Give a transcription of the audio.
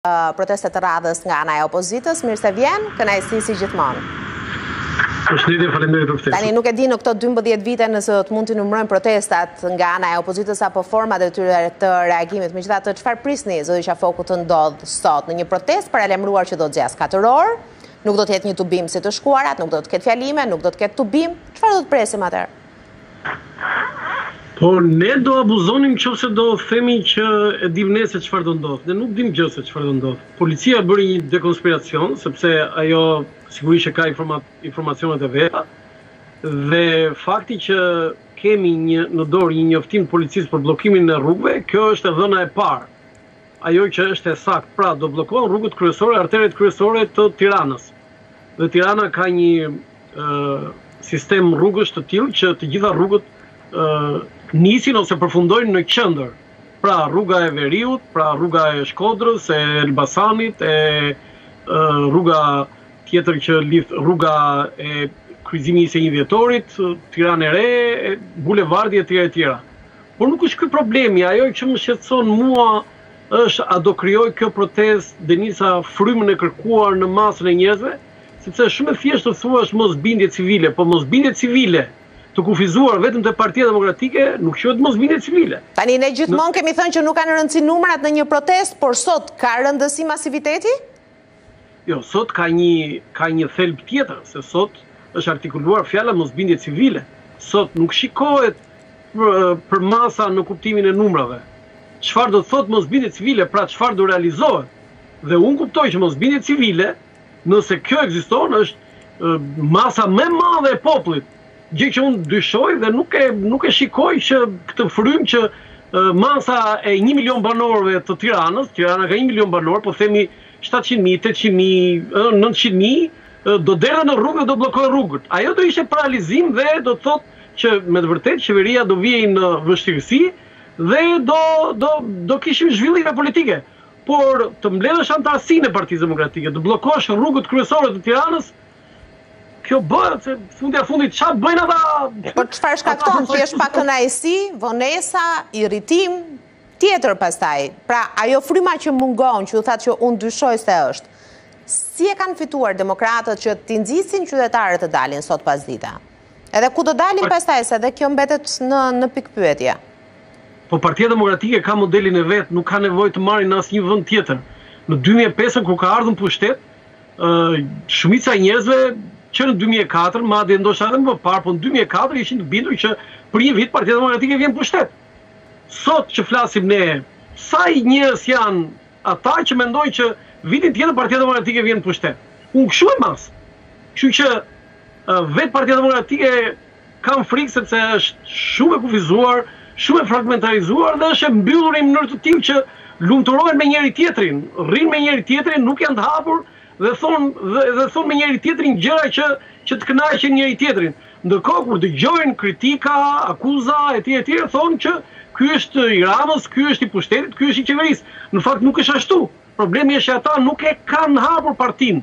protestës së radhës nga ana e opozitës. Mirë se vjen, kënaqësi si gjithmonë. Përshëndetje, faleminderit për ftesën. Tani nuk e di në këto 12 vite nëse do të mund t'i numërojmë protestat nga ana e opozitës apo format e tyre të reagimit. Megjithatë, çfarë prisni zoti Qafoku të ndodhë sot në një protestë paralajmëruar që do të zgjasë 4 orë? Nuk do të jetë një tubim si të shkuarat, nuk do të ketë fjalime, nuk do të ketë tubim. Çfarë do të presim atëherë? Po ne do abuzonim qoftë se do themi që e dimë ne se çfarë do ndodhë. Ne nuk dimë gjë se çfarë do ndodhë. Policia bëri një dekonspiracion, sepse ajo sigurisht që ka informacionet e veta dhe fakti që kemi një në dorë një njoftim të policisë për bllokimin e rrugëve, kjo është e dhëna e parë. Ajo që është e saktë, pra do bllokohen rrugët kryesore, arteriet kryesore të Tiranës. Dhe Tirana ka një ë sistem rrugësh të tillë që të gjitha rrugët ë nisin ose përfundojnë në qendër. Pra rruga e veriut, pra rruga e Shkodrës, e Elbasanit, e ë rruga tjetër që lidh rruga e kryqëzimi i njëzet e një dhjetorit, Tiranë e Re, bulevardi e tjera e tjera. Por nuk është ky problemi, ajo që më shqetëson mua është a do krijojë kjo protestë Denisa frymën e kërkuar në masën e njerëzve, sepse është shumë e thjeshtë të thuash mosbindje civile, por mosbindje civile të kufizuar vetëm te Partia Demokratike nuk quhet mosbindje civile. Tani ne gjithmonë kemi thënë që nuk kanë rëndësi numrat në një protestë, por sot ka rëndësi masiviteti? Jo, sot ka një ka një thelb tjetër, se sot është artikuluar fjala mosbindje civile. Sot nuk shikohet përmasa në kuptimin e numrave. Çfarë do të thotë mosbindje civile, pra çfarë do realizohet? Dhe unë kuptoj që mosbindje civile, nëse kjo ekziston, është masa më e madhe e popullit, gjë që unë dyshoj dhe nuk e nuk e shikoj që këtë frymë që masa e një milion banorëve të Tiranës, Tirana ka një milion banorë, po themi shtatëqind mijë, tetëqind mijë, ë, nëntëqind mijë, ë, do derdhen në rrugë dhe do bllokojnë rrugët. Ajo do ishte paralizim dhe do të thotë që me të vërtetë qeveria do vihej në vështirësi dhe do do do kishim zhvillime politike. Por të mbledhësh anëtarësinë e Partisë Demokratike, të bllokosh rrugët kryesore të Tiranës, kjo bëhet se fundja fundit ça bëjnë ata? Por çfarë shkakton thjesht pakënaqësi, vonesa, irritim, Tjetër pastaj, pra ajo fryma që mungon, që ju thatë që unë dyshoj se është, si e kanë fituar demokratët që t'i nxisin qytetarët të dalin sot pasdite? Edhe ku do dalin pastaj, se dhe kjo mbetet në, në pikëpyetje. Po Partia Demokratike ka modelin e vet, nuk ka nevojë të marri në asnjë vend tjetër. Në dy mijë e pesën kur ka ardhur në pushtet, ë shumica e njerëzve që në dy mijë e katër, madje ndoshta edhe më më parë, po në dy mijë e katër ishin të bindur që për një vit Partia Demokratike vjen në pushtet. Sot që flasim ne, sa njerëz janë ata që mendojnë që vitin tjetër Partia Demokratike vjen në pushtet. Unë kështu e mas. Kështu që vetë Partia Demokratike kam frikë sepse është shumë e kufizuar, shumë e fragmentarizuar dhe është e mbyllur në një mënyrë të tillë që lumturohen me njëri-tjetrin, rrinë me njëri-tjetrin, nuk janë të hapur dhe thonë dhe thonë me njëri tjetrin gjëra që që të kënaqin njëri tjetrin ndërkohë kur dëgjojnë kritika akuza etj etj thonë që ky është i Ramës ky është i pushtetit ky është i qeverisë në fakt nuk është ashtu problemi është që ata nuk e kanë hapur partinë